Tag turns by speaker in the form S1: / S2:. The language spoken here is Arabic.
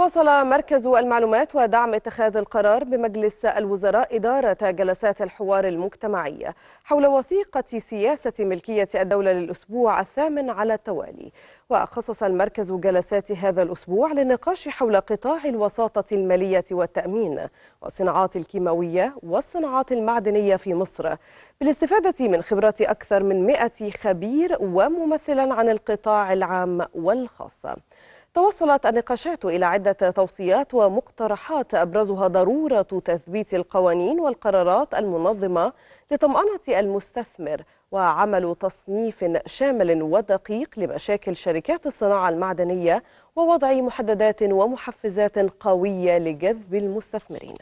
S1: واصل مركز المعلومات ودعم اتخاذ القرار بمجلس الوزراء إدارة جلسات الحوار المجتمعي حول وثيقة سياسة ملكية الدولة للأسبوع الثامن على التوالي. وخصص المركز جلسات هذا الأسبوع للنقاش حول قطاع الوساطة المالية والتأمين والصناعات الكيماوية والصناعات المعدنية في مصر. بالاستفادة من خبرات أكثر من 100 خبير وممثلا عن القطاع العام والخاص. توصلت النقاشات إلى عدة توصيات ومقترحات أبرزها ضرورة تثبيت القوانين والقرارات المنظمة لطمأنة المستثمر وعمل تصنيف شامل ودقيق لمشاكل شركات الصناعة المعدنية ووضع محددات ومحفزات قوية لجذب المستثمرين.